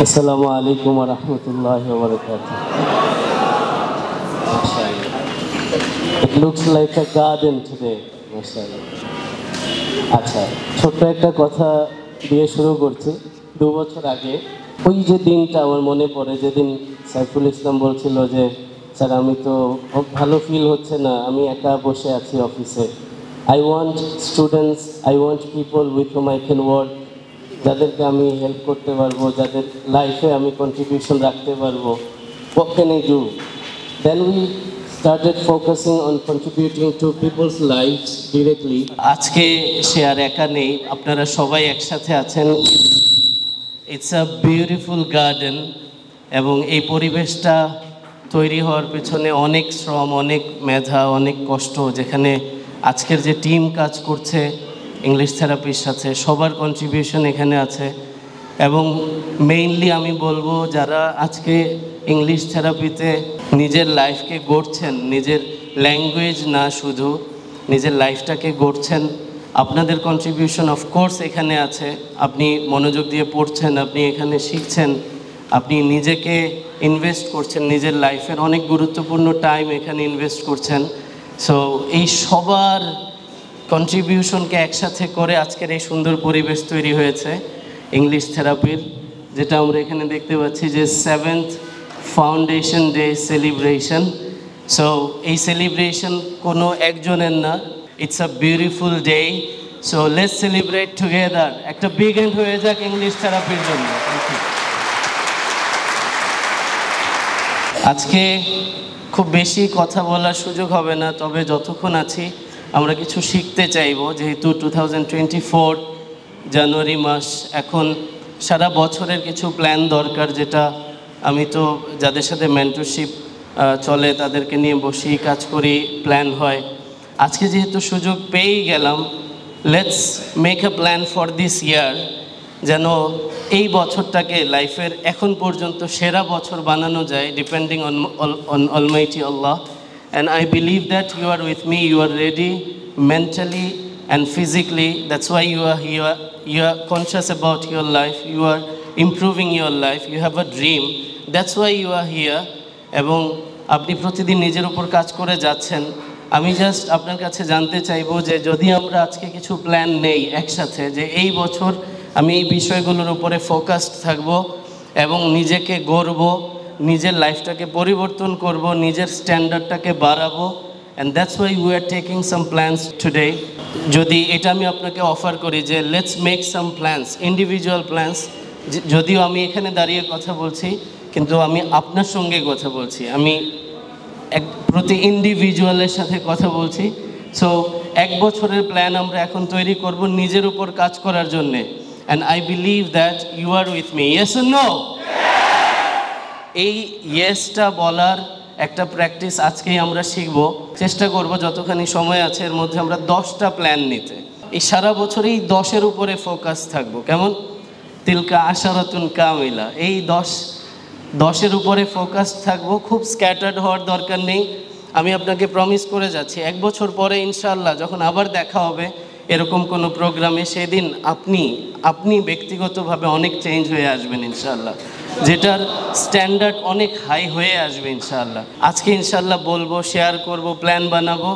Wa rahmatullahi wa barakatuh. It looks like a garden today, mashallah. আচ্ছা ছোট্ট একটা কথা দিয়ে শুরু করছি দু বছর আগে ওই যে দিনটা আমার মনে পড়ে যেদিন সাইফুল ইসলাম বলছিল যে স্যার আমি তো ভালো ফিল হচ্ছে না আমি একা বসে আছি অফিসে I want students I want people with home I can work যাদেরকে আমি হেল্প করতে পারব, যাদের লাইফে আমি কন্ট্রিবিউশন রাখতে পারব what can I do then we started focusing on contributing to people's lives আজকে সে আর একা নেই, আপনারা সবাই একসাথে আছেন। ইটস আ বিউটিফুল গার্ডেন এবং এই পরিবেশটা তৈরি হওয়ার পেছনে অনেক শ্রম, অনেক মেধা, অনেক কষ্ট, যেখানে আজকের যে টিম কাজ করছে ইংলিশ থেরাপিস্ট আছে, সবার কন্ট্রিবিউশন এখানে আছে। এবং মেইনলি আমি বলব যারা আজকে ইংলিশ থেরাপিতে নিজের লাইফকে গড়ছেন, নিজের ল্যাঙ্গুয়েজ না শুধু, নিজের লাইফটাকে গড়ছেন, আপনাদের কন্ট্রিবিউশন অফকোর্স এখানে আছে। আপনি মনোযোগ দিয়ে পড়ছেন, আপনি এখানে শিখছেন, আপনি নিজেকে ইনভেস্ট করছেন, নিজের লাইফের অনেক গুরুত্বপূর্ণ টাইম এখানে ইনভেস্ট করছেন। সো এই সবার কন্ট্রিবিউশনকে একসাথে করে আজকের এই সুন্দর পরিবেশ তৈরি হয়েছে ইংলিশ থেরাপির যেটা আমরা এখানে দেখতে পাচ্ছি যে seventh foundation day celebration so এই সেলিব্রেশন কোনো একজনের না it's a beautiful day so let's celebrate together একটা বিগ এন্ড হয়ে যাক ইংলিশ থেরাপির জন্য। আজকে খুব বেশি কথা বলার সুযোগ হবে না, তবে যতক্ষণ আছি আমরা কিছু শিখতে চাইব, যেহেতু টু জানুয়ারি মাস, এখন সারা বছরের কিছু প্ল্যান দরকার যেটা আমি তো যাদের সাথে মেন্টরশিপ চলে তাদেরকে নিয়ে বসেই কাজ করি প্ল্যান হয়। আজকে যেহেতু সুযোগ পেয়েই গেলাম let's make a plan for this year যেন এই বছরটাকে লাইফের এখন পর্যন্ত সেরা বছর বানানো যায় depending on on almighty Allah I believe that you are with me you are ready mentally and physically that's why you are you are you are conscious about your life you are improving your life you have a dream that's why you are here এবং আপনি প্রতিদিন নিজের উপর কাজ করে যাচ্ছেন। আমি just আপনার কাছে জানতে চাইব যে যদি আমরা আজকে কিছু প্ল্যান নেই একসাথে, যে এই বছর আমি এই বিষয়গুলোর উপরে ফোকাসড থাকব এবং নিজেকে গড়ব নিজের লাইফটাকে পরিবর্তন করব, নিজের স্ট্যান্ডার্ডটাকে বাড়াবো and that's why we are taking some plans today যদি এটা আমি আপনাকে অফার করি যে let's make some plans individual plans যদিও আমি এখানে দাঁড়িয়ে কথা বলছি, কিন্তু আমি আপনার সঙ্গে কথা বলছি। আমি এক, প্রতি ইন্ডিভিজুয়ালের সাথে কথা বলছি। সো এক বছরের প্ল্যান আমরা এখন তৈরি করব নিজের উপর কাজ করার জন্যে। And I believe that you are with me yes no এই ইয়েসটা বলার একটা প্র্যাকটিস আজকেই আমরা শিখব। চেষ্টা করব যতখানি সময় আছে, এর মধ্যে আমরা দশটা প্ল্যান নিতে। এই সারা বছর এই দশের উপরে ফোকাস থাকব। কেমন? তিলকা আশারতুন কামিলা। এই দশ, দশের উপরে ফোকাস থাকব। খুব স্ক্যাটার্ড হওয়ার দরকার নেই। আমি আপনাকে প্রমিস করে যাচ্ছি, এক বছর পরে ইনশাল্লাহ যখন আবার দেখা হবে এরকম কোনো প্রোগ্রামে সেদিন আপনি আপনি ব্যক্তিগতভাবে অনেক চেঞ্জ হয়ে আসবেন ইনশাল্লাহ যেটার স্ট্যান্ডার্ড অনেক হাই হয়ে আসবে ইনশাল্লাহ আজকে ইনশাল্লাহ বলব শেয়ার করব প্ল্যান বানাবো।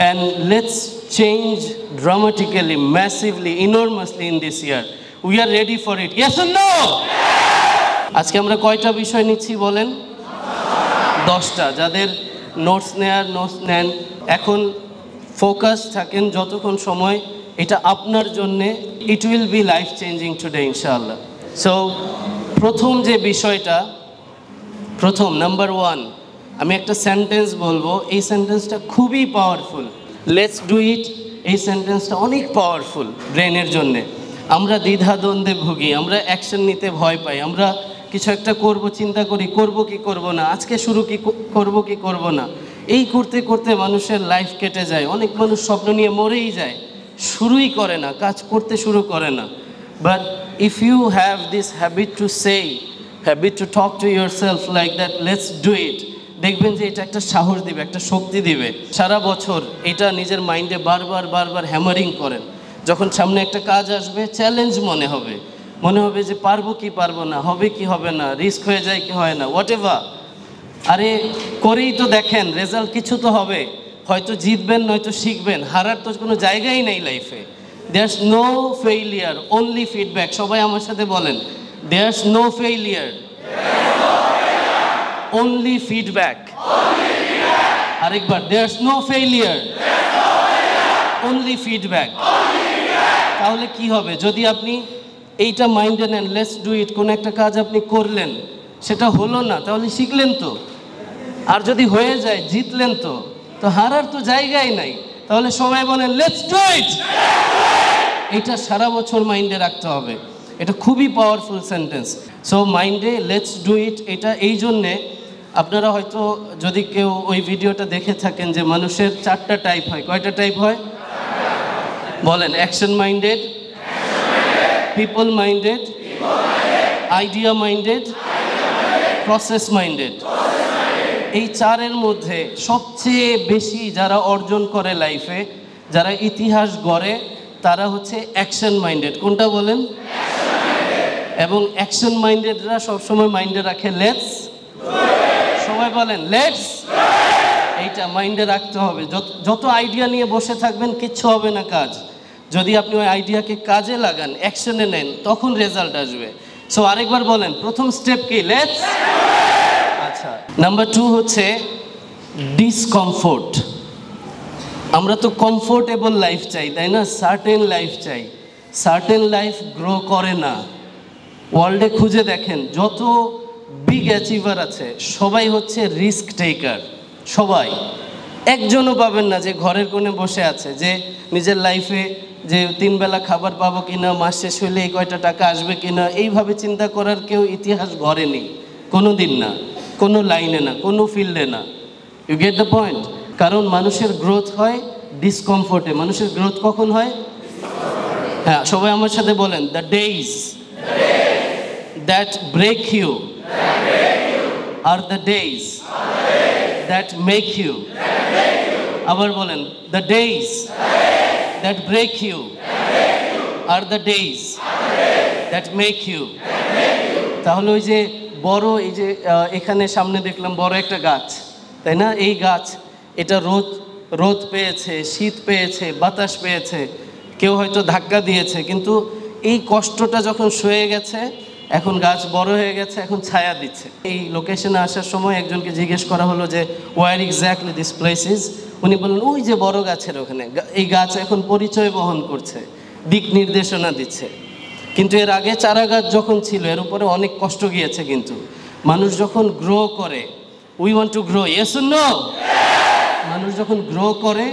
And let's change dramatically massively enormously in this year we are ready for it yes no আজকে আমরা কয়টা বিষয় নিচ্ছি বলেন? দশটা। যাদের নোটস নেয়ার নোটস নেন। এখন ফোকাস থাকেন যতক্ষণ সময় এটা আপনার জন্যে it will be life changing today ইনশাআল্লাহ সো প্রথম যে বিষয়টা, প্রথম নাম্বার ওয়ান আমি একটা সেন্টেন্স বলব, এই সেন্টেন্সটা খুবই পাওয়ারফুল লেটস ডু ইট এই সেন্টেন্সটা অনেক পাওয়ারফুল ব্রেনের জন্যে। আমরা দ্বিধাদ্বন্দ্বে ভুগি, আমরা অ্যাকশন নিতে ভয় পাই, আমরা কিছু একটা করব, চিন্তা করি, করব কি করব না, আজকে শুরু কি করব কি করব না। এই করতে করতে মানুষের লাইফ কেটে যায়, অনেক মানুষ স্বপ্ন নিয়ে মরেই যায়। শুরুই করে না, কাজ করতে শুরু করে না। But if you have this habit to say habit to talk to yourself like that let's do it দেখবেন যে এটা একটা সাহস দিবে, একটা শক্তি দিবে। সারা বছর এটা নিজের মাইন্ডে বারবার বারবার হ্যামারিং করেন। যখন সামনে একটা কাজ আসবে চ্যালেঞ্জ মনে হবে। মনে হবে যে পারব কি পারব না, হবে কি হবে না রিস্ক হয়ে যায় কি হয় না হোয়াট আরে করেই তো দেখেন রেজাল্ট কিছু তো হবে। হয়তো জিতবেন, নয়তো শিখবেন, হারার তো কোনো জায়গাই নেই লাইফে there's no failure only feedback সবাই আমার সাথে বলেন there's no failure only feedback আরেকবার there's no failure only feedback তাহলে কি হবে? যদি আপনি এইটা মাইন্ডে নেন লেটস ডু ইট কোনো একটা কাজ আপনি করলেন, সেটা হলো না, তাহলে শিখলেন তো। আর যদি হয়ে যায়, জিতলেন তো। তো হারার তো জায়গাই নাই। তাহলে সবাই বলেন লেটস ডু ইট এটা সারা বছর মাইন্ডে রাখতে হবে। এটা খুবই পাওয়ারফুল সেন্টেন্স সো মাইন্ডে লেটস ডু ইট এটা এই জন্যে আপনারা হয়তো যদি কেউ ওই ভিডিওটা দেখে থাকেন যে মানুষের চারটা টাইপ হয়। কয়টা টাইপ হয়? বলেন action minded people minded idea minded process minded এই চারের মধ্যে সবচেয়ে বেশি যারা অর্জন করে লাইফে, যারা ইতিহাস গড়ে, তারা হচ্ছে অ্যাকশন মাইন্ডেড কোনটা বলেন? এবং অ্যাকশন মাইন্ডেডরা সবসময় মাইন্ডে রাখে লেটস সবাই বলেন লেটস এইটা মাইন্ডে রাখতে হবে। যত- আইডিয়া নিয়ে বসে থাকবেন, কিচ্ছু হবে না কাজ। যদি আপনি ওই আইডিয়াকে কাজে লাগান অ্যাকশনে নেন, তখন রেজাল্ট আসবে। সো আরেকবার বলেন, প্রথম স্টেপ কি? লেটস নাম্বার টু হচ্ছে ডিসকমফোর্ট আমরা তো কমফোর্টেবল লাইফ চাই, তাই না? সার্টেন লাইফ চাই। সার্টেন লাইফ গ্রো করে না। ওয়ার্ল্ডে খুঁজে দেখেন, যত বিগ অ্যাচিভার আছে, সবাই হচ্ছে রিস্ক টেকার সবাই। একজনও পাবেন না যে ঘরের কোণে বসে আছে, যে নিজের লাইফে যে তিন বেলা খাবার পাবো কিনা, মাস শেষ হলে এই কয়টা টাকা আসবে কিনা, এইভাবে চিন্তা করার কেউ ইতিহাস গড়েনি কোনো দিন না। কোনো লাইনে না, কোনো ফিল্ডে না। ইউ গেট দ্য পয়েন্ট কারণ মানুষের গ্রোথ হয় ডিসকমফোর্টে মানুষের গ্রোথ কখন হয়? হ্যাঁ সবাই আমার সাথে বলেন the days that break you are the days that make you আবার বলেন the days that break you are the days that make you তাহলে ওই যে বড়, এই যে এখানে সামনে দেখলাম বড় একটা গাছ, তাই না? এই গাছ, এটা রোদ রোদ পেয়েছে, শীত পেয়েছে, বাতাস পেয়েছে, কেউ হয়তো ধাক্কা দিয়েছে, কিন্তু এই কষ্টটা যখন সয়ে গেছে, এখন গাছ বড় হয়ে গেছে, এখন ছায়া দিচ্ছে। এই লোকেশনে আসার সময় একজনকে জিজ্ঞেস করা হলো যে ওয়ার এক্স্যাক্টলি দিস প্লেস উনি বললেন, ওই যে বড় গাছের ওখানে এই গাছ এখন পরিচয় বহন করছে, দিক নির্দেশনা দিচ্ছে। কিন্তু এর আগে চারা গাছ যখন ছিল, এর উপরে অনেক কষ্ট গিয়েছে কিন্তু। মানুষ যখন গ্রো করে we want to grow yes no মানুষ যখন গ্রো করে,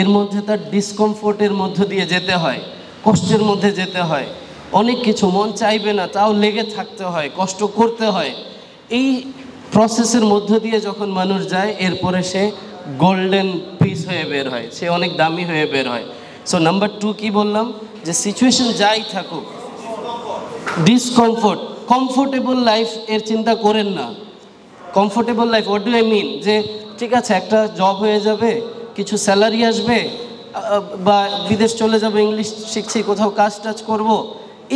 এর মধ্যে তার ডিসকমফোর্টের মধ্য দিয়ে যেতে হয়, কষ্টের মধ্যে যেতে হয়। অনেক কিছু মন চাইবে না, তাও লেগে থাকতে হয়, কষ্ট করতে হয়। এই প্রসেসের মধ্য দিয়ে যখন মানুষ যায়, এরপরে সে গোল্ডেন পিস হয়ে বের হয়, সে অনেক দামি হয়ে বের হয়। সো নাম্বার টু কি বললাম? যে সিচুয়েশন যাই থাকুক ডিসকমফোর্ট কমফোর্টেবল লাইফ এর চিন্তা করেন না। Comfortable life what do I mean যে ঠিক আছে, একটা জব হয়ে যাবে, কিছু স্যালারি আসবে বা বিদেশ চলে যাব ইংলিশ শিখছি, কোথাও কাজ টাজ করব,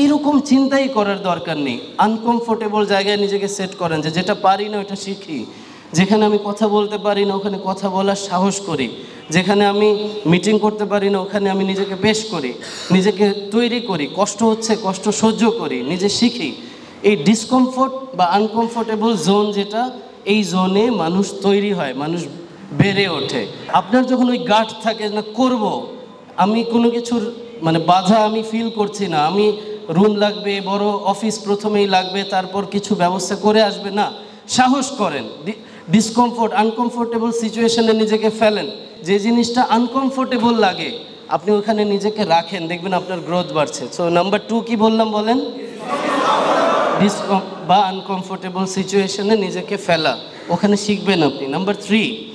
এইরকম চিন্তাই করার দরকার নেই। আনকমফোর্টেবল জায়গায় নিজেকে সেট করেন যে যেটা পারি না ওটা শিখি। যেখানে আমি কথা বলতে পারি না, ওখানে কথা বলার সাহস করি। যেখানে আমি মিটিং করতে পারি না, ওখানে আমি নিজেকে পেশ করি। নিজেকে তৈরি করি, কষ্ট হচ্ছে, কষ্ট সহ্য করি, নিজে শিখি। এই ডিসকমফোর্ট বা আনকমফোর্টেবল জোন যেটা, এই জোনে মানুষ তৈরি হয়, মানুষ বেড়ে ওঠে। আপনার যখন ওই গাঠ থাকে না, করব? আমি কোনো কিছুর মানে বাধা আমি ফিল করছি না। আমি রুম লাগবে, বড় অফিস প্রথমেই লাগবে, তারপর কিছু ব্যবস্থা করে আসবে না। সাহস করেন। ডিসকমফোর্ট আনকমফোর্টেবল সিচুয়েশনে নিজেকে ফেলেন। যে জিনিসটা আনকমফোর্টেবল লাগে, আপনি ওখানে নিজেকে রাখেন। দেখবেন আপনার গ্রোথ বাড়ছে। সো নাম্বার টু কি বললাম বলেন? ডিসকম বা আনকমফোর্টেবল সিচুয়েশনে নিজেকে ফেলা। ওখানে শিখবেন আপনি। Number three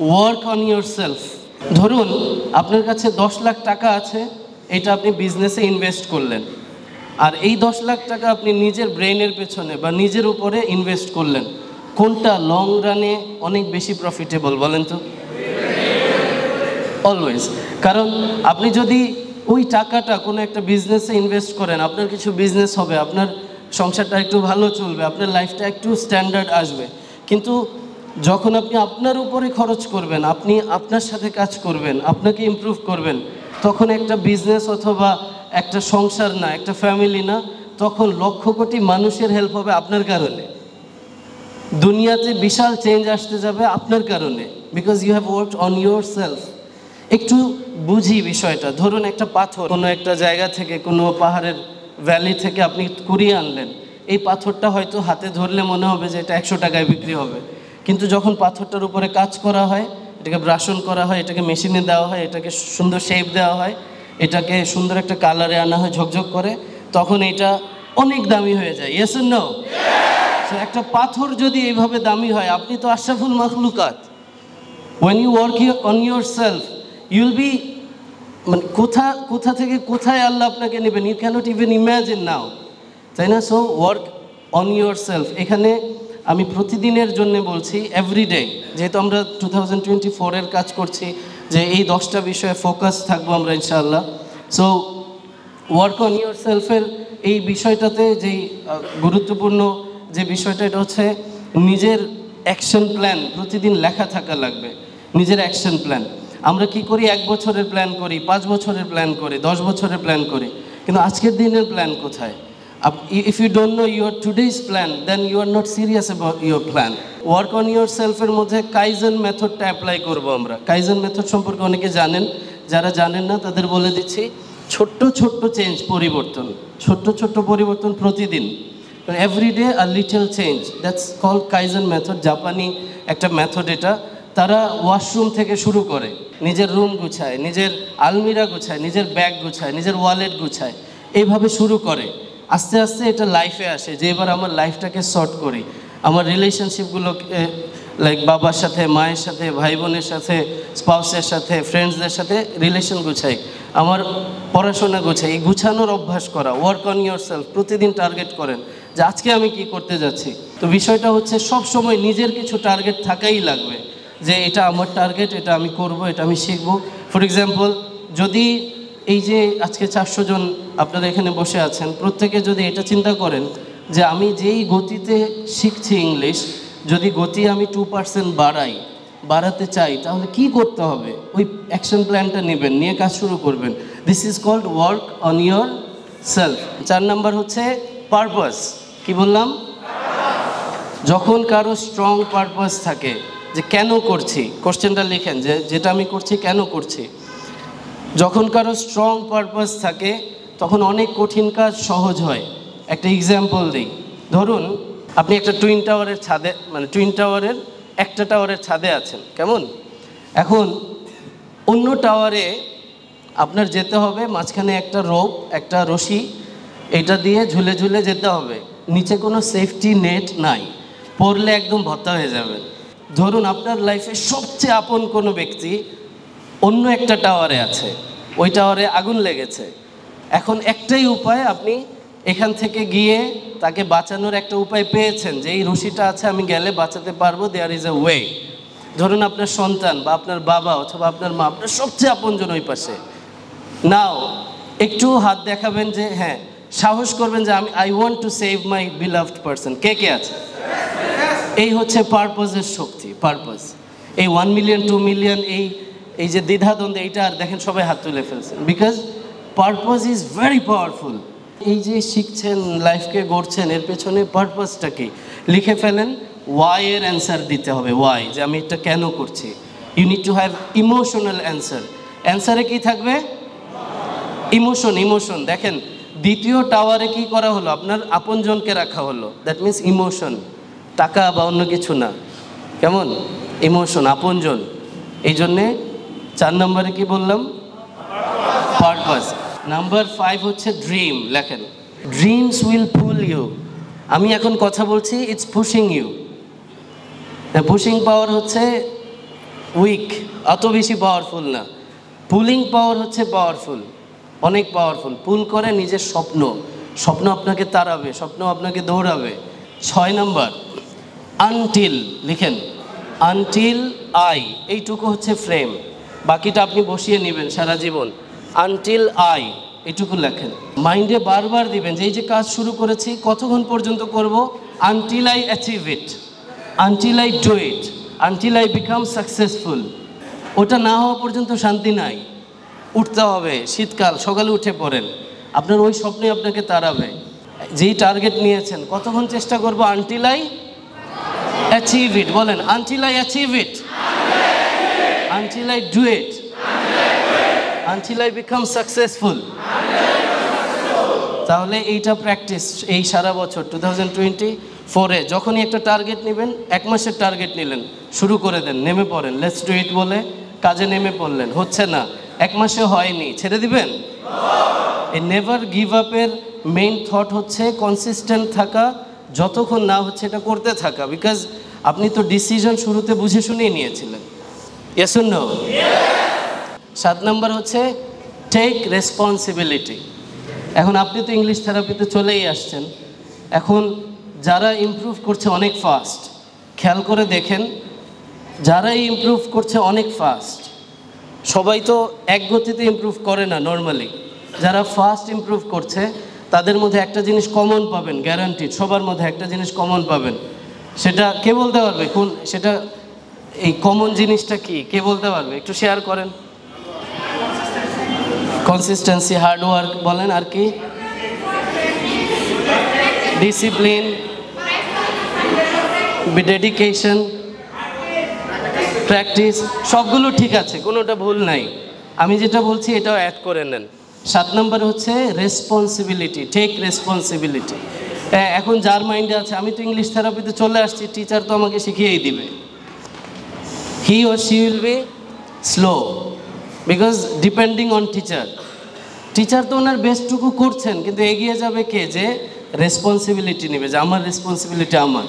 work on yourself ধরুন, আপনার কাছে দশ লাখ টাকা আছে, এটা আপনি বিজনেসে ইনভেস্ট করলেন। আর এই দশ লাখ টাকা আপনি নিজের ব্রেনের পেছনে বা নিজের উপরে ইনভেস্ট করলেন। কোনটা লং রানে অনেক বেশি প্রফিটেবল বলেন তো? অলওয়েজ কারণ আপনি যদি ওই টাকাটা কোনো একটা বিজনেসে ইনভেস্ট করেন, আপনার কিছু বিজনেস হবে, আপনার সংসারটা একটু ভালো চলবে, আপনার লাইফটা একটু স্ট্যান্ডার্ড আসবে। কিন্তু যখন আপনি আপনার উপরে খরচ করবেন, আপনি আপনার সাথে কাজ করবেন, আপনাকে ইমপ্রুভ করবেন, তখন একটা বিজনেস অথবা একটা সংসার না, একটা ফ্যামিলি না, তখন লক্ষ কোটি মানুষের হেল্প হবে আপনার কারণে। দুনিয়াতে বিশাল চেঞ্জ আসতে যাবে আপনার কারণে because you have work on yourself একটু বুঝি বিষয়টা, ধরুন একটা পাথর, কোনো একটা জায়গা থেকে, কোনো পাহাড়ের ভ্যালি থেকে আপনি কুড়িয়ে আনলেন, এই পাথরটা হয়তো হাতে ধরলে মনে হবে যে এটা একশো টাকায় বিক্রি হবে। কিন্তু যখন পাথরটার উপরে কাজ করা হয়, এটাকে ব্রাশন করা হয়, এটাকে মেশিনে দেওয়া হয়, এটাকে সুন্দর শেপ দেওয়া হয়, এটাকে সুন্দর একটা কালারে আনা হয়, ঝকঝক করে, তখন এটা অনেক দামি হয়ে যায় ইয়েস নো একটা পাথর যদি এইভাবে দামি হয়, আপনি তো আশরাফুল মখলুকাত। When you work on yourself you'll be মানে কোথা কোথা থেকে কোথায় আল্লাহ আপনাকে নেবেন? You can't even imagine now তাই না? So work on yourself এখানে আমি প্রতিদিনের জন্য বলছি এভরিডে যেহেতু আমরা টু থাউজেন্ড টোয়েন্টি ফোরের কাজ করছি, যে এই দশটা বিষয়ে ফোকাস থাকব আমরা, ইনশাআল্লাহ। সো ওয়ার্ক অন ইউর সেলফের এই বিষয়টাতে যেই গুরুত্বপূর্ণ যে বিষয়টা, এটা হচ্ছে নিজের অ্যাকশন প্ল্যান প্রতিদিন লেখা থাকা লাগবে, নিজের অ্যাকশন প্ল্যান আমরা কি করি? এক বছরের প্ল্যান করি, পাঁচ বছরের প্ল্যান করি, দশ বছরের প্ল্যান করি। কিন্তু আজকের দিনের প্ল্যান কোথায়? If you don't know your today's plan then you are not serious about your plan work on your সেলফের মধ্যে কাইজেন মেথডটা অ্যাপ্লাই করব আমরা। কাইজেন মেথড সম্পর্কে অনেকে জানেন। যারা জানেন না, তাদের বলে দিচ্ছি, ছোট্ট ছোট্ট চেঞ্জ পরিবর্তন। ছোট্ট ছোট্ট পরিবর্তন প্রতিদিন। Everyday a little change that's call kaizen method জাপানি একটা মেথড এটা। তারা ওয়াশরুম থেকে শুরু করে। নিজের রুম গুছায়, নিজের আলমিরা গুছায়, নিজের ব্যাগ গুছায়, নিজের ওয়ালেট গুছায়। এইভাবে শুরু করে। আস্তে আস্তে এটা লাইফে আসে যে এবার আমার লাইফটাকে শর্ট করি। আমার রিলেশনশিপগুলো লাইক বাবার সাথে, মায়ের সাথে ভাই বোনের সাথে স্পাউসের সাথে ফ্রেন্ডসদের সাথে রিলেশন গুছাই। আমার পড়াশোনা গুছাই। এই গুছানোর অভ্যাস করা। ওয়ার্ক অন ইয়োর সেলফ প্রতিদিন টার্গেট করেন। যে আজকে আমি কি করতে যাচ্ছি? তো বিষয়টা হচ্ছে সব সময় নিজের কিছু টার্গেট থাকাই লাগবে। যে এটা আমার টার্গেট এটা আমি করব, এটা আমি শিখব। ফর এক্সাম্পল যদি এই যে আজকে চারশো জন আপনারা এখানে বসে আছেন, প্রত্যেকে যদি এটা চিন্তা করেন যে আমি যেই গতিতে শিখছি ইংলিশ যদি গতি আমি টু পার্সেন্ট বাড়াই, বাড়াতে চাই, তাহলে কি করতে হবে? ওই অ্যাকশন প্ল্যানটা নেবেন, নিয়ে কাজ শুরু করবেন। This is called work on yourself চার নাম্বার হচ্ছে পারপাস কি বললাম? যখন কারও স্ট্রং পারপাস থাকে, যে কেন করছি কোশ্চেনটা লিখেন, যে যেটা আমি করছি, কেন করছি। যখন কারও স্ট্রং পারপাস থাকে, তখন অনেক কঠিন কাজ সহজ হয়। একটা এক্সাম্পল দিই। ধরুন, আপনি একটা টুইন টাওয়ারের ছাদে মানে টুইন টাওয়ারের একটা টাওয়ারের ছাদে আছেন, কেমন? এখন অন্য টাওয়ারে আপনার যেতে হবে, মাঝখানে একটা রোপ একটা রশি, এটা দিয়ে ঝুলে ঝুলে যেতে হবে। নিচে কোনো সেফটি নেট নাই। পড়লে একদম ভত্তা হয়ে যাবেন ধরুন আপনার লাইফে সবচেয়ে আপন কোনো ব্যক্তি অন্য একটা টাওয়ারে আছে। ওই টাওয়ারে আগুন লেগেছে। এখন একটাই উপায়, আপনি এখান থেকে গিয়ে তাকে বাঁচানোর একটা উপায় পেয়েছেন যে, এই রশিটা আছে, আমি গেলে বাঁচাতে পারব দেয়ার ইজ এ ওয়ে ধরুন আপনার সন্তান বা আপনার বাবা অথবা আপনার মা, আপনার সবচেয়ে আপনজন ওই পাশে। নাও একটু হাত দেখাবেন যে হ্যাঁ সাহস করবেন যে আমি I want to save my beloved person কে কে আছে? এই হচ্ছে পারপজের শক্তি পারপোজ এই ওয়ান মিলিয়ন টু মিলিয়ন এই এই যে দ্বিধাদ্বন্দ্ব, এইটা আর দেখেন সবাই হাত তুলে ফেলছেন because purpose is very powerful এই যে শিখছেন লাইফকে গড়ছেন, এর পেছনে পারপোজটা কি? লিখে ফেলেন ওয়াই এর অ্যান্সার দিতে হবে। ওয়াই যে আমি এটা কেন করছি? You need to have emotional answer অ্যান্সারে কি থাকবে? ইমোশন ইমোশন দেখেন দ্বিতীয় টাওয়ারে কি করা হলো? আপনার আপনজনকে রাখা হলো। দ্যাট মিন্স ইমোশন টাকা বা অন্য কিছু না। কেমন? ইমোশন আপনজন। এই জন্যে চার নম্বরে কি বললাম? পারপাস নাম্বার ফাইভ হচ্ছে ড্রিম লেখেন। ড্রিমস উইল ফুল ইউ আমি এখন কথা বলছি it's pushing you pushing power হচ্ছে উইক অত বেশি পাওয়ারফুল না। পুলিং পাওয়ার হচ্ছে পাওয়ারফুল অনেক পাওয়ারফুল পুল করে নিজের স্বপ্ন স্বপ্ন আপনাকে তাড়াবে, স্বপ্ন আপনাকে দৌড়াবে। ছয় নম্বর আনটিল লিখেন আনটিল আই এইটুকু হচ্ছে ফ্রেম বাকিটা আপনি বসিয়ে নেবেন সারা জীবন। আনটিল আই এটুকু লেখেন। মাইন্ডে বারবার দিবেন যে এই যে কাজ শুরু করেছি, কতক্ষণ পর্যন্ত করব? Until I achieve it until I do it until I become successful ওটা না হওয়া পর্যন্ত শান্তি নাই। উঠতে হবে, শীতকাল, সকালে উঠে পড়েন। আপনার ওই স্বপ্নে আপনাকে তাড়াবে। যেই টার্গেট নিয়েছেন, কতক্ষণ চেষ্টা করব আনটিল আই অ্যাচিভ ইট বলেন until I achieve it until I do it until I become successful তাহলে এইটা প্র্যাকটিস এই সারা বছর টু থাউজেন্ড টোয়েন্টি ফোরে যখনই একটা টার্গেট নেবেন, এক মাসের টার্গেট নিলেন, শুরু করে দেন, নেমে পড়েন। লেটস ডু ইট বলে কাজে নেমে পড়লেন। হচ্ছে না। এক মাসে হয়নি। ছেড়ে দিবেন? এই নেভার গিভ আপের মেইন থট হচ্ছে কনসিস্টেন্ট থাকা, যতক্ষণ না হচ্ছে এটা করতে থাকা। বিকজ আপনি তো ডিসিশন শুরুতে বুঝে শুনেই নিয়েছিলেন। ইয়েস নো সাত নম্বর হচ্ছে টেক রেসপন্সিবিলিটি এখন আপনি তো ইংলিশ থেরাপিতে চলেই আসছেন। এখন যারা ইমপ্রুভ করছে অনেক ফাস্ট খেয়াল করে দেখেন, যারাই ইমপ্রুভ করছে অনেক ফাস্ট সবাই তো এক গতিতে ইমপ্রুভ করে না নর্মালি যারা ফার্স্ট ইমপ্রুভ করছে, তাদের মধ্যে একটা জিনিস কমন পাবেন গ্যারান্টিড সবার মধ্যে একটা জিনিস কমন পাবেন। সেটা কে বলতে পারবে? কোন, সেটা, এই কমন জিনিসটা কি? কে বলতে পারবে? একটু শেয়ার করেন। কনসিস্টেন্সি হার্ডওয়ার্ক বলেন আর কি। ডিসিপ্লিন ডেডিকেশন প্র্যাকটিস সবগুলো ঠিক আছে, কোনোটা ভুল নাই। আমি যেটা বলছি, এটাও অ্যাড করে নেন। সাত নম্বর হচ্ছে রেসপন্সিবিলিটি টেক রেসপন্সিবিলিটি এখন যার মাইন্ডে আছে, আমি তো ইংলিশ থেরাপিতে চলে আসছি টিচার তো আমাকে শিখিয়েই দিবে। He O she will be slow because depending on teacher teacher তো ওনার বেস্টটুকু করছেন, কিন্তু এগিয়ে যাবে কে? যে রেসপন্সিবিলিটি নেবে, যে আমার রেসপন্সিবিলিটি আমার।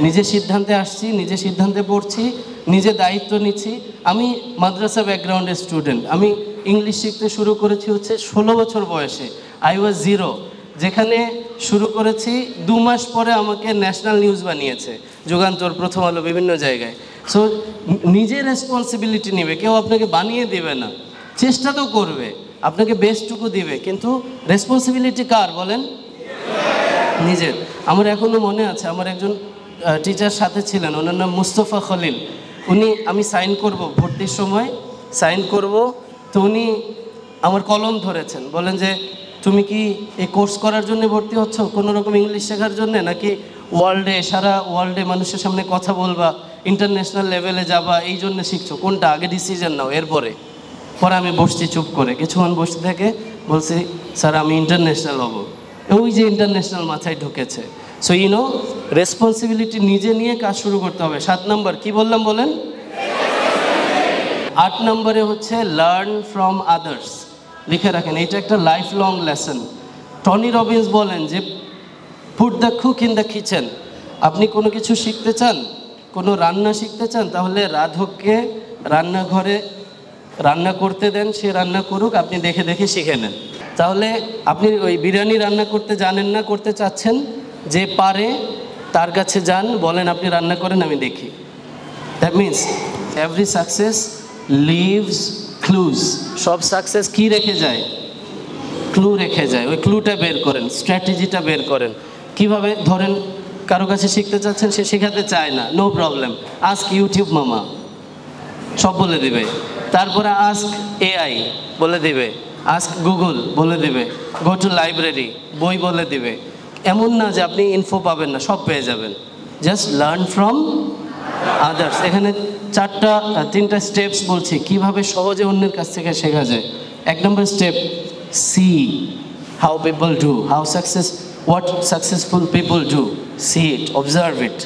নিজে সিদ্ধান্তে আসছি, নিজে সিদ্ধান্তে পড়ছি, নিজে দায়িত্ব নিচ্ছি। আমি মাদ্রাসা ব্যাকগ্রাউন্ডের স্টুডেন্ট আমি ইংলিশ শিখতে শুরু করেছি হচ্ছে ষোলো বছর বয়সে। আই ওয়াজ জিরো যেখানে শুরু করেছি, দু মাস পরে আমাকে ন্যাশনাল নিউজ বানিয়েছে। যুগান্তর, প্রথম আলো, বিভিন্ন জায়গায়। সো নিজে রেসপন্সিবিলিটি নেবে। কেউ আপনাকে বানিয়ে দেবে না। চেষ্টা তো করবে। আপনাকে বেস্টটুকু দিবে। কিন্তু রেসপন্সিবিলিটি কার বলেন? নিজের। আমার এখনও মনে আছে, আমার একজন টিচার সাথে ছিলেন, ওনার নাম মুস্তফা খলিল। উনি, আমি সাইন করব ভর্তির সময় সাইন করব। তো উনি আমার কলম ধরেছেন, বলেন যে, তুমি কি এই কোর্স করার জন্য ভর্তি হচ্ছ? কোনো রকম ইংলিশ শেখার জন্য? নাকি ওয়ার্ল্ডে সারা ওয়ার্ল্ডে মানুষের সামনে কথা বলবা ইন্টারন্যাশনাল লেভেলে যাবা, এই জন্য শিখছো? কোনটা? আগে ডিসিশন নাও, এরপরে। পরে আমি বসছি চুপ করে। কিছুক্ষণ বসে থেকে বলছি, স্যার, আমি ইন্টারন্যাশনাল হব। ওই যে ইন্টারন্যাশনাল মাথায় ঢুকেছে। সো ইউনো রেসপন্সিবিলিটি নিজে নিয়ে কাজ শুরু করতে হবে। সাত নম্বর, কি বললাম বলেন? আট নম্বরে হচ্ছে লার্ন ফ্রম আদার্স লিখে রাখেন, এটা একটা life long lesson Tony Robbins বলেন যে put the cook in the kitchen আপনি কোনো কিছু শিখতে চান? কোনো রান্না শিখতে চান? তাহলে রাধককে রান্নাঘরে রান্না করতে দেন, সে রান্না করুক, আপনি দেখে দেখে শিখে নেন। তাহলে আপনি ওই বিরিয়ানি রান্না করতে জানেন না, করতে চাচ্ছেন যে পারে তার কাছে যান, বলেন আপনি রান্না করেন, আমি দেখি। That means every success leaves clues সব সাকসেস কি রেখে যায়? ক্লু রেখে যায়। ওই ক্লুটা বের করেন স্ট্র্যাটেজিটা বের করেন। কীভাবে? ধরেন কারও কাছে শিখতে চাচ্ছেন, সে শেখাতে চায় না নো প্রবলেম আজক ইউটিউব মামা। সব বলে দেবে। তারপরে আস্ক এআই বলে দেবে। আস্ক গুগল বলে দেবে। গো টু লাইব্রেরি বই বলে দেবে। এমন না যে আপনি ইনফো পাবেন না, সব পেয়ে যাবেন। জাস্ট লার্ন ফ্রম আদার্স এখানে চারটা তিনটা স্টেপস বলছি, কীভাবে সহজে অন্যের কাছ থেকে শেখা যায়। এক নম্বর step see how people do how success what successful people do see it observe it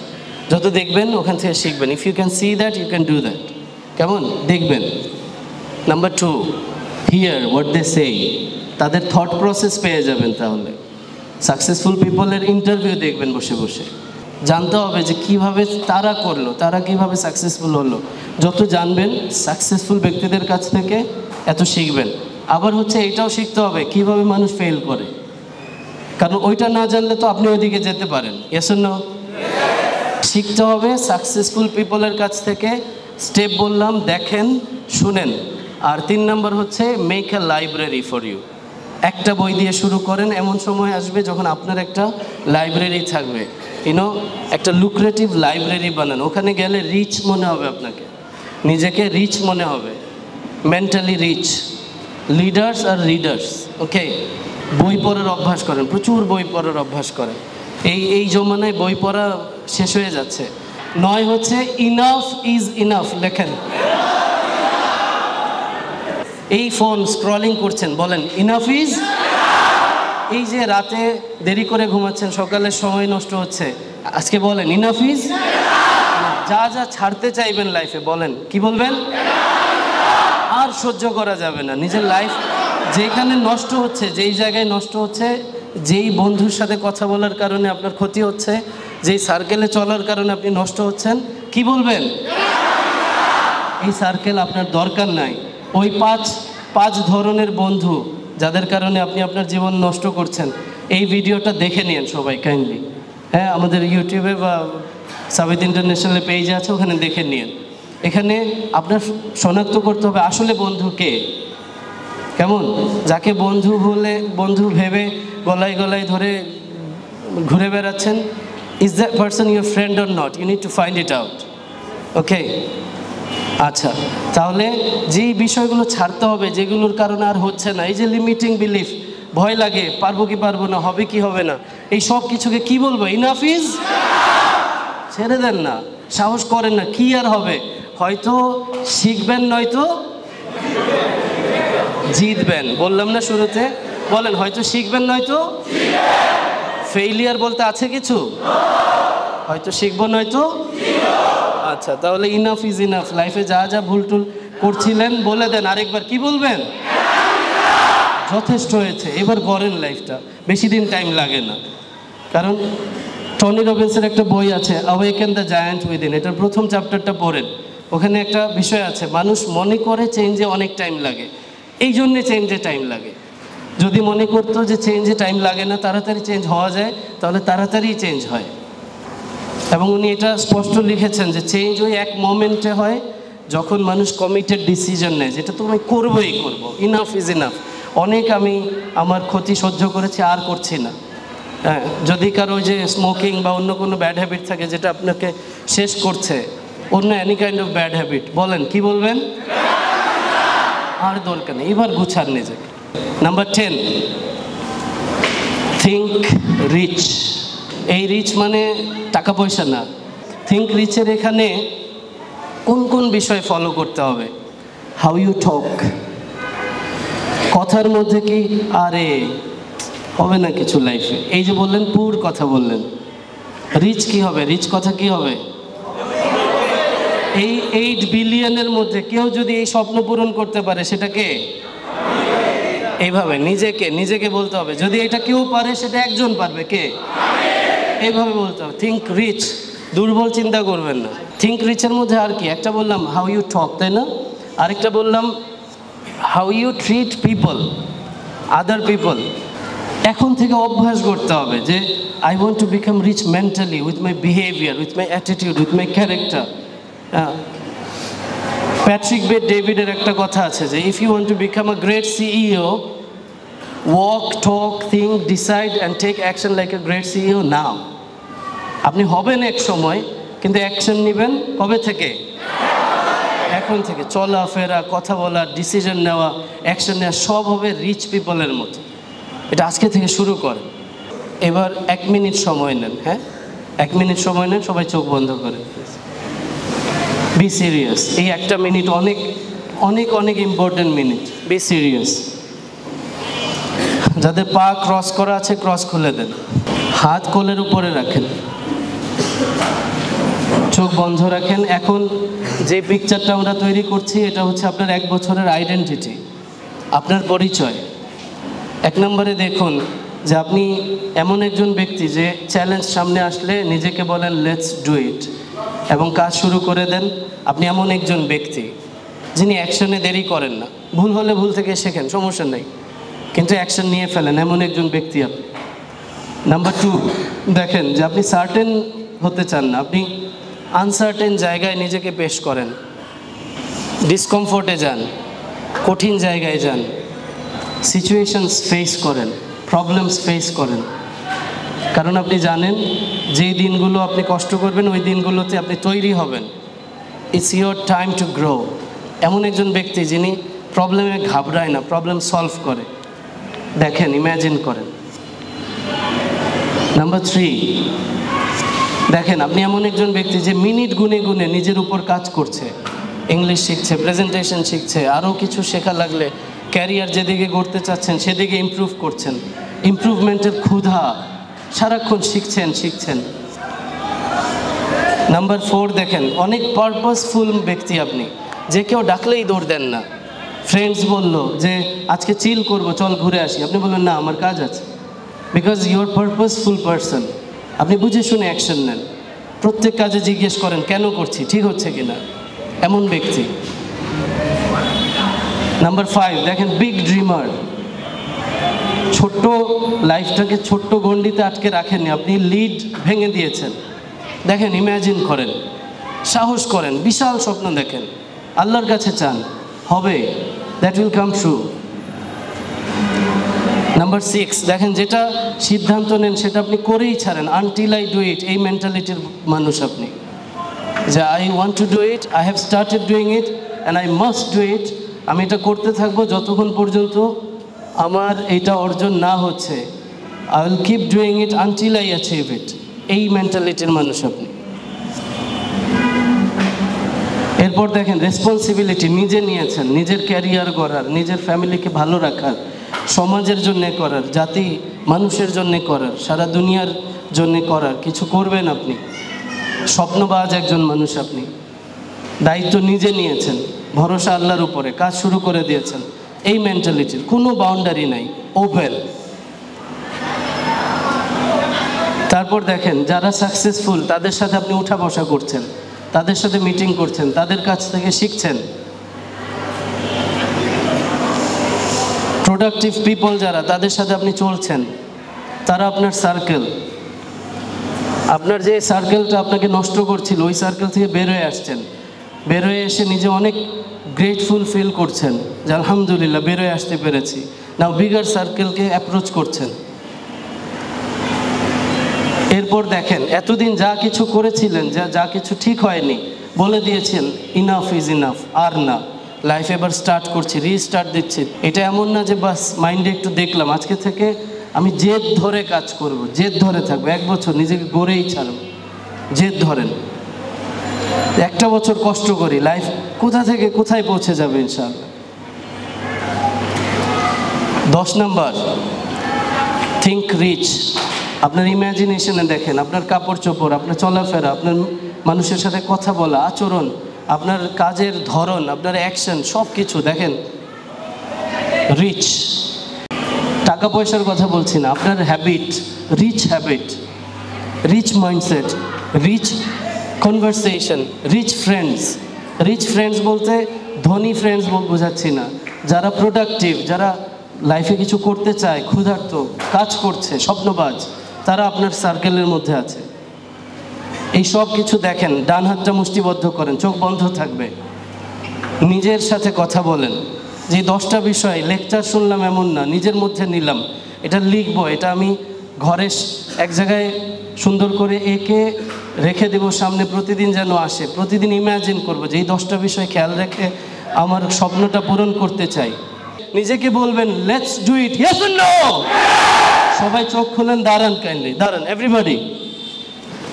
যত দেখবেন, ওখান থেকে শিখবেন। If you can see that you can do that কেমন? দেখবেন। Number two hear what they say তাদের থট প্রসেস পেয়ে যাবেন তাহলে। সাকসেসফুল পিপলের ইন্টারভিউ দেখবেন বসে বসে। জানতে হবে যে কীভাবে তারা করল, তারা কীভাবে সাকসেসফুল হলো। যত জানবেন সাকসেসফুল ব্যক্তিদের কাছ থেকে এত শিখবেন। আবার হচ্ছে এটাও শিখতে হবে, কীভাবে মানুষ ফেল করে। কারণ ওইটা না জানলে তো আপনি ওইদিকে যেতে পারেন। এস না শিখতে হবে সাকসেসফুল পিপলের কাছ থেকে স্টেপ বললাম, দেখেন, শুনেন। আর তিন নম্বর হচ্ছে make a library for you একটা বই দিয়ে শুরু করেন, এমন সময় আসবে যখন আপনার একটা লাইব্রেরি থাকবে। ইউনো একটা লুক্রেটিভ লাইব্রেরি বানান। ওখানে গেলে রিচ মনে হবে আপনাকে। নিজেকে রিচ মনে হবে। মেন্টালি রিচ লিডার্স আর রিডার্স ওকে বই পড়ার অভ্যাস করেন, প্রচুর বই পড়ার অভ্যাস করেন। এই এই জমানায় বই পড়া শেষ হয়ে যাচ্ছে। নয় হচ্ছে ইনাফ ইজ ইনাফ লেখেন। এই ফোন স্ক্রলিং করছেন, বলেন ইনাফ ইজ এই যে রাতে দেরি করে ঘুমাচ্ছেন, সকালের সময় নষ্ট হচ্ছে, আজকে বলেন ইনাফ ইজ যা যা ছাড়তে চাইবেন লাইফে বলেন, কি বলবেন? আর সহ্য করা যাবে না, নিজের লাইফ যেখানে নষ্ট হচ্ছে, যেই জায়গায় নষ্ট হচ্ছে, যেই বন্ধুর সাথে কথা বলার কারণে আপনার ক্ষতি হচ্ছে, যেই সার্কেলে চলার কারণে আপনি নষ্ট হচ্ছেন, কি বলবেন? এই সার্কেল আপনার দরকার নাই। ওই পাঁচ পাঁচ ধরনের বন্ধু যাদের কারণে আপনি আপনার জীবন নষ্ট করছেন, এই ভিডিওটা দেখে নিন সবাই কাইন্ডলি হ্যাঁ আমাদের ইউটিউবে বা সাবিত ইন্টারন্যাশনাল পেজে আছে, ওখানে দেখে নিন এখানে আপনার শনাক্ত করতে হবে আসলে বন্ধু কে। কেমন? যাকে বন্ধু বলে, বন্ধু ভেবে গলায় গলায় ধরে ঘুরে বেড়াচ্ছেন is that person your friend or not you need to find it out okay আচ্ছা তাহলে যেই বিষয়গুলো ছাড়তে হবে, যেগুলোর কারণে আর হচ্ছে না, এই যে লিমিটিং বিলিফ ভয় লাগে, পারব কি পারব না, হবে কি হবে না, এই সব কিছুকে কি বলব? ইনাফ ইজ ছেড়ে দেন না, সাহস করেন না, কি আর হবে? হয়তো শিখবেন, নয়তো জিতবেন, বললাম না শুরুতে, বলেন, হয়তো শিখবেন, নয়তো ফেইলিয়ার বলতে আছে কিছু? হয়তো শিখব, নয়তো আচ্ছা তাহলে ইনাফ ইজ ইনাফ লাইফে যা যা ভুল টুল করছিলেন, বলে দেন। আরেকবার কি বলবেন? যথেষ্ট হয়েছে। এবার করেন লাইফটা বেশি দিন টাইম লাগে না। কারণ টনি রবিন্সের একটা বই আছে অ্যাওয়েকেন দ্য জায়ান্ট উইদিন এটার প্রথম চ্যাপ্টারটা পড়েন। ওখানে একটা বিষয় আছে, মানুষ মনে করে চেঞ্জে অনেক টাইম লাগে। এই জন্যে চেঞ্জে টাইম লাগে। যদি মনে করতো যে চেঞ্জে টাইম লাগে না, তাড়াতাড়ি চেঞ্জ হওয়া যায়, তাহলে তাড়াতাড়ি চেঞ্জ হয়। এবং উনি এটা স্পষ্ট লিখেছেন যে চেঞ্জ ওই এক মোমেন্টে হয় যখন মানুষ কমিটেড ডিসিশন নেয়, যেটা তো আমি করবোই করব ইনাফ ইজ ইনাফ অনেক আমি আমার ক্ষতি সহ্য করেছি, আর করছি না। হ্যাঁ যদি কারও যে স্মোকিং বা অন্য কোনো ব্যাড হ্যাবিট থাকে যেটা আপনাকে শেষ করছে, অন্য any kind of bad habit বলেন, কি বলবেন? আর দরকার নেই, এবার গুছান নিজেকে। নাম্বার টেন থিঙ্ক রিচ এই রিচ মানে টাকা পয়সা না। থিঙ্ক রিচের এখানে কোন কোন বিষয় ফলো করতে হবে? হাউ ইউ টক কথার মধ্যে কি আরে, হবে না কিছু লাইফে এই যে বললেন পুর কথা বললেন। রিচ কি হবে? রিচ কথা কি হবে? এই এইট বিলিয়নের মধ্যে কেউ যদি এই স্বপ্ন পূরণ করতে পারে সেটাকে এইভাবে, নিজেকে নিজেকে বলতে হবে। যদি এটা কেউ পারে, সেটা একজন পারবে, কে? এইভাবে বলতে হবে। থিঙ্ক রিচ দুর্বল চিন্তা করবেন না। থিঙ্ক রিচের মধ্যে আর কি? একটা বললাম হাউ ইউ টক তাই না? আরেকটা বললাম how you treat people other people এখন থেকে অভ্যাস করতে হবে যে I want to become rich mentally with my behaviour with my attitude with my character Patrick Bet ডেভিডের একটা কথা আছে যে if you want to become a great CEO walk talk think decide and take action like a great CEO now আপনি হবেন এক সময়, কিন্তু action নেবেন কবে থেকে? এখন থেকে। চলাফেরা কথা বলা ডিসিশন নেওয়া অ্যাকশন নেওয়া, সব হবে রিচ পিপলের মতো। এটা আজকে থেকে শুরু করেন। এবার এক মিনিট সময় নেন হ্যাঁ? এক মিনিট সময় নেন, সবাই চোখ বন্ধ করে। বি সিরিয়াস এই একটা মিনিট অনেক অনেক অনেক ইম্পর্টেন্ট মিনিট। বি সিরিয়াস যাদের পা ক্রস করা আছে, ক্রস খুলে দেন। হাত কোলের উপরে রাখেন। চোখ বন্ধ রাখেন। এখন যে পিকচারটা আমরা তৈরি করছি, এটা হচ্ছে আপনার এক বছরের আইডেন্টিটি আপনার পরিচয়। এক নম্বরে দেখুন যে আপনি এমন একজন ব্যক্তি যে চ্যালেঞ্জ সামনে আসলে নিজেকে বলেন লেটস ডু ইট এবং কাজ শুরু করে দেন আপনি এমন একজন ব্যক্তি যিনি অ্যাকশনে দেরি করেন না। ভুল হলে ভুল থেকে শেখেন, সমস্যা নেই। কিন্তু অ্যাকশন নিয়ে ফেলেন, এমন একজন ব্যক্তি আপনি। নাম্বার টু দেখেন যে আপনি সার্টেন হতে চান না, আপনি আনসার্টেন জায়গায় নিজেকে পেশ করেন। ডিসকমফোর্টে যান, কঠিন জায়গায় যান। সিচুয়েশনস ফেস করেন প্রবলেমস ফেস করেন। কারণ আপনি জানেন, যেই দিনগুলো আপনি কষ্ট করবেন, ওই দিনগুলোতে আপনি তৈরি হবেন। It's your time to grow এমন একজন ব্যক্তি যিনি প্রবলেমে ঘাবড়ায় না প্রবলেম সলভ করে। দেখেন ইম্যাজিন করেন। নাম্বার থ্রি দেখেন, আপনি এমন একজন ব্যক্তি যে মিনিট গুনে গুনে নিজের উপর কাজ করছে ইংলিশ শিখছে প্রেজেন্টেশন শিখছে, আরও কিছু শেখা লাগলে ক্যারিয়ার যেদিকে গড়তে চাচ্ছেন, সেদিকে ইমপ্রুভ করছেন। ইমপ্রুভমেন্টের ক্ষুধা, সারাক্ষণ শিখছেন শিখছেন। নাম্বার ফোর দেখেন, অনেক পারপাসফুল ব্যক্তি আপনি, যে কেউ ডাকলেই দৌড় দেন না। ফ্রেন্ডস বলল যে, আজকে চিল করব, চল ঘুরে আসি। আপনি বললেন, না, আমার কাজ আছে। বিকজ ইউর পারপাসফুল পারসন আপনি বুঝে শুনে অ্যাকশন নেন। প্রত্যেক কাজে জিজ্ঞেস করেন, কেন করছি? ঠিক হচ্ছে কি না এমন ব্যক্তি। নাম্বার ফাইভ দেখেন বিগ ড্রিমার ছোট্ট লাইফটাকে ছোট্ট গণ্ডিতে আটকে রাখেননি। আপনি লিড ভেঙে দিয়েছেন। দেখেন ইম্যাজিন করেন, সাহস করেন, বিশাল স্বপ্ন দেখেন। আল্লাহর কাছে চান, হবে। That will come true number six দেখেন যেটা সিদ্ধান্ত নেন সেটা আপনি করেই ছাড়েন আনটিল আই ডু ইট এই মেন্টালিটির মানুষ আপনি। যে I want to do it I have started doing it and I must do it আমি এটা করতে থাকব যতক্ষণ পর্যন্ত আমার এটা অর্জন না হচ্ছে। I will keep doing it until I achieve it এই মেন্টালিটির মানুষ আপনি। এরপর দেখেন রেসপন্সিবিলিটি নিজে নিয়েছেন, নিজের ক্যারিয়ার করার নিজের ফ্যামিলিকে ভালো রাখার, সমাজের জন্য করার, জাতি মানুষের জন্য করার, সারা দুনিয়ার জন্য করার, কিছু করবেন আপনি? স্বপ্নবাজ একজন মানুষ আপনি। দায়িত্ব নিজে নিয়েছেন, ভরসা আল্লাহর উপরে, কাজ শুরু করে দিয়েছেন। এই মেন্টালিটির কোনো বাউন্ডারি নাই ওপেন তারপর দেখেন, যারা সাকসেসফুল তাদের সাথে আপনি উঠা বসা করছেন। তাদের সাথে মিটিং করছেন, তাদের কাছ থেকে শিখছেন। প্রোডাক্টিভ পিপল যারা, তাদের সাথে আপনি চলছেন, তারা আপনার সার্কেল আপনার যে সার্কেলটা আপনাকে নষ্ট করছিল, ওই সার্কেল থেকে বের হয়ে আসছেন। বের হয়ে এসে নিজে অনেক গ্রেটফুল ফিল করছেন যে, আলহামদুলিল্লাহ, বের হয়ে আসতে পেরেছি। নাও বিগার সার্কেলকে অ্যাপ্রোচ করছেন। এরপর দেখেন, এতদিন যা কিছু করেছিলেন, যা যা কিছু ঠিক হয়নি, বলে দিয়েছেন ইনাফ ইজ ইনাফ আর না। লাইফ এবার স্টার্ট করছি রিস্টার্ট দিচ্ছি। এটা এমন না যে বাস মাইন্ডে একটু দেখলাম, আজকে থেকে আমি জেদ ধরে কাজ করব, জেদ ধরে থাকব, এক বছর নিজেকে গড়েই ছাড়ব, জেদ ধরেন। একটা বছর কষ্ট করি লাইফ কোথা থেকে কোথায় পৌঁছে যাবে ইনশাআল্লাহ? দশ নাম্বার থিঙ্ক রিচ আপনার ইমাজিনেশনে দেখেন, আপনার কাপড় চোপড়, আপনার চলাফেরা, আপনার মানুষের সাথে কথা বলা, আচরণ, আপনার কাজের ধরন, আপনার অ্যাকশন সব কিছু দেখেন। রিচ টাকা পয়সার কথা বলছি না, আপনার habit rich habit rich mindset rich conversation rich friends rich friends বলতে ধনী ফ্রেন্ডস বল বোঝাচ্ছি না। যারা প্রোডাক্টিভ যারা লাইফে কিছু করতে চায়, ক্ষুধার্ত, কাজ করছে, স্বপ্নবাজ তারা আপনার সার্কেলের মধ্যে আছে। এই সব কিছু দেখেন, ডান হাতটা মুষ্টিবদ্ধ করেন, চোখ বন্ধ থাকবে। নিজের সাথে কথা বলেন। যে দশটা বিষয় লেকচার শুনলাম এমন না, নিজের মধ্যে নিলাম। এটা লিখব, এটা আমি ঘরে এক জায়গায় সুন্দর করে এঁকে রেখে দেব, সামনে প্রতিদিন যেন আসে। প্রতিদিন ইম্যাজিন করব যে এই দশটা বিষয় খেয়াল রেখে আমার স্বপ্নটা পূরণ করতে চাই। নিজেকে বলবেন let's do it yes no সবাই চোখ খুলেন, দাঁড়ান কাইন্ডলি দাঁড়ান এভরিবডি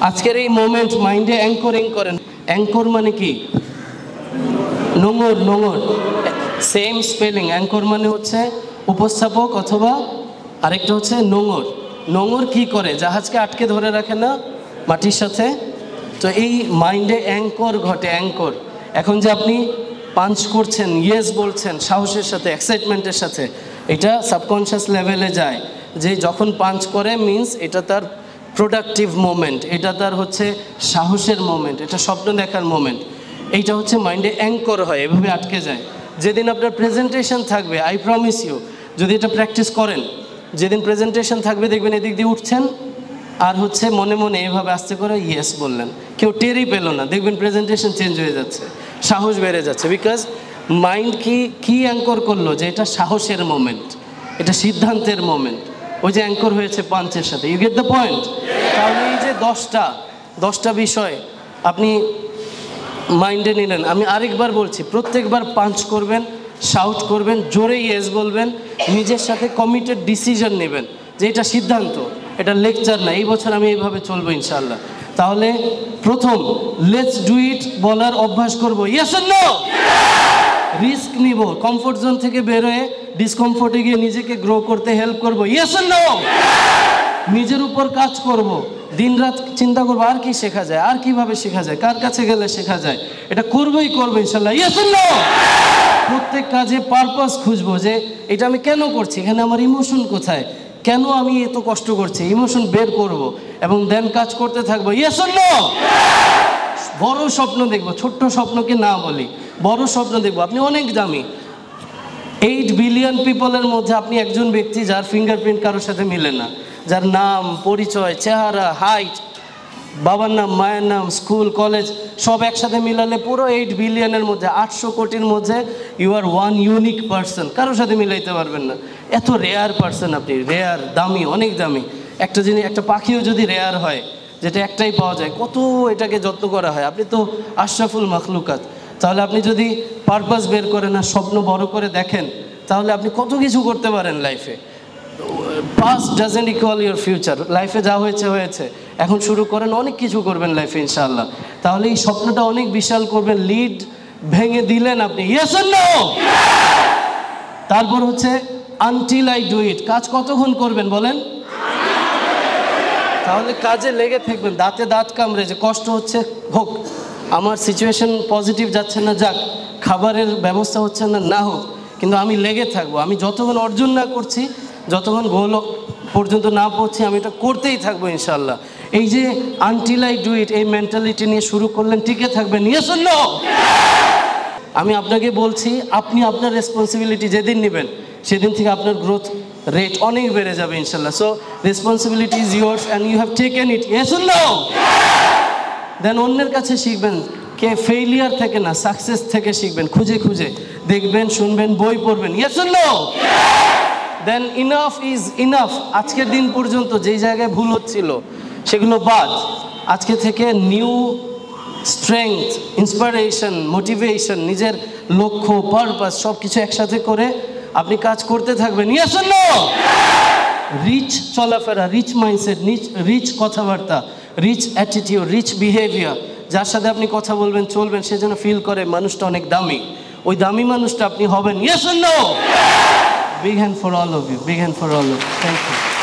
আজকের এই মোমেন্ট মাইন্ডে অ্যাঙ্করিং করেন অ্যাঙ্কর মানে কি? নোঙর নোঙর। সেম স্পেলিং অ্যাঙ্কর মানে হচ্ছে উপস্থাপক অথবা আরেকটা হচ্ছে নোঙর। নোঙর কি করে? জাহাজকে আটকে ধরে রাখে না, মাটির সাথে? তো এই মাইন্ডে অ্যাঙ্কর ঘটে অ্যাঙ্কর এখন যে আপনি পাঞ্চ করছেন ইয়েস বলছেন, সাহসের সাথে এক্সাইটমেন্টের সাথে। এটা সাবকনশিয়াস লেভেলে যায়। যে যখন পাঞ্চ করে মিন্স এটা তার প্রোডাক্টিভ মোমেন্ট এটা তার হচ্ছে সাহসের মোমেন্ট এটা স্বপ্ন দেখার মোমেন্ট এইটা হচ্ছে মাইন্ডে অ্যাঙ্কর হয়, এভাবে আটকে যায়। যেদিন আপনার প্রেজেন্টেশন থাকবে আই প্রমিস ইউ যদি এটা প্র্যাকটিস করেন, যেদিন প্রেজেন্টেশন থাকবে, দেখবেন এদিক দিয়ে উঠছেন আর হচ্ছে মনে মনে এভাবে আস্তে করে ইয়েস বললেন। কেউ টেরই পেল না। দেখবেন প্রেজেন্টেশন চেঞ্জ হয়ে যাচ্ছে। সাহস বেড়ে যাচ্ছে। বিকজ মাইন্ড কি কি অ্যাঙ্কর করল যে এটা সাহসের মোমেন্ট এটা সিদ্ধান্তের মোমেন্ট ওই যে অ্যাঙ্কর হয়েছে পাঞ্চের সাথে। ইউ গেট দ্য পয়েন্ট তাহলে এই যে দশটা দশটা বিষয় আপনি মাইন্ডে নিলেন। আমি আরেকবার বলছি, প্রত্যেকবার পাঞ্চ করবেন শাউট করবেন, জোরে ইয়েস বলবেন, নিজের সাথে কমিটেড ডিসিশন নেবেন যে এটা সিদ্ধান্ত। এটা লেকচার না এই বছর আমি এইভাবে চলবো ইনশাল্লাহ তাহলে প্রথম লেটস ডু ইট বলার অভ্যাস করব। ইয়েস নো রিস্ক নিব কমফোর্ট জোন থেকে বেরোয় ডিসকমফোর্টে গিয়ে নিজেকে গ্রো করতে হেল্প করব। ইয়েস নো নিজের উপর কাজ করব। দিনরাত চিন্তা করব আর কি শেখা যায় আর কীভাবে শেখা যায় কার কাছে গেলে শেখা যায়। এটা করবোই করব ইনশাল্লাহ ইয়েস নো প্রত্যেক কাজে পারপাস খুঁজবো যে এটা আমি কেন করছি এখানে আমার ইমোশন কোথায়? কেন আমি এত কষ্ট করছি? ইমোশন বের করব এবং দেন কাজ করতে থাকব। ইয়েস নো বড় স্বপ্ন দেখব, ছোট্ট স্বপ্নকে না বলি, বড় স্বপ্ন দেখব। আপনি অনেক দামি। এইট বিলিয়ন পিপলের মধ্যে আপনি একজন ব্যক্তি যার ফিঙ্গারপ্রিন্ট কারোর সাথে মিলে না। যার নাম, পরিচয়, চেহারা হাইট বাবার নাম, মায়ের নাম, স্কুল, কলেজ, সব একসাথে মিলালে পুরো এইট বিলিয়নের মধ্যে, আটশো কোটির মধ্যে you are one unique person কারোর সাথে মিলাইতে পারবেন না। এত রেয়ার পার্সন আপনি রেয়ার দামি, অনেক দামি। একটা জিনিস, একটা পাখিও যদি রেয়ার হয়, যেটা একটাই পাওয়া যায়, কত এটাকে যত্ন করা হয়? আপনি তো আশরাফুল মখলুকাত। তাহলে আপনি যদি পারপাস বের করেন না স্বপ্ন বড় করে দেখেন, তাহলে আপনি কত কিছু করতে পারেন লাইফে past doesn't equal your future লাইফে যা হয়েছে হয়েছে। এখন শুরু করেন, অনেক কিছু করবেন লাইফে ইনশাআল্লাহ। তাহলে এই স্বপ্নটা অনেক বিশাল করবেন। লিড ভেঙে দিলেন আপনি। তারপর হচ্ছে আনটিল আই ডু ইট কাজ কতক্ষণ করবেন বলেন? তাহলে কাজে লেগে থাকবেন। দাঁতে দাঁত কামড়ে যে কষ্ট হচ্ছে, হোক। আমার সিচুয়েশন পজিটিভ যাচ্ছে না, যাক। খাবারের ব্যবস্থা হচ্ছে না না হোক। কিন্তু আমি লেগে থাকব। আমি যতক্ষণ অর্জন না করছি যতক্ষণ গোল পর্যন্ত না পড়ছি, আমি এটা করতেই থাকব ইনশাল্লাহ এই যে আনটিল আই ডু ইট এই মেন্টালিটি নিয়ে শুরু করলেন, টিকে থাকবেন। নিয়ে শুনল আমি আপনাকে বলছি, আপনি আপনার রেসপন্সিবিলিটি যেদিন নেবেন, সেদিন থেকে আপনার গ্রোথ রেট অনেক বেড়ে যাবে ইনশাল্লাহ so responsibility is yours and you have taken it ইয়ে শুনল দেন অন্যের কাছে শিখবেন, কে ফেইলিয়ার থেকে না সাকসেস থেকে শিখবেন। খুঁজে খুঁজে দেখবেন, শুনবেন, বই পড়বেন। ইয়ে শুনল দেন ইনাফ ইজ ইনাফ আজকের দিন পর্যন্ত যেই জায়গায় ভুল হচ্ছিল, সেগুলো বাদ। আজকে থেকে নিউ স্ট্রেংথ ইন্সপিরেশন মোটিভেশন নিজের লক্ষ্য পারপাস সব কিছু একসাথে করে আপনি কাজ করতে থাকবেন। ইয়ে শুনল রিচ চলাফেরা রিচ মাইন্ডসেট রিচ রিচ কথাবার্তা রিচ অ্যাটিটিউড রিচ বিহেভিয়ার যার সাথে আপনি কথা বলবেন, চলবেন, সে যেন ফিল করে মানুষটা অনেক দামি। ওই দামি মানুষটা আপনি হবেন। Yes Big hand for all of you. Big hand for all of you. Thank you.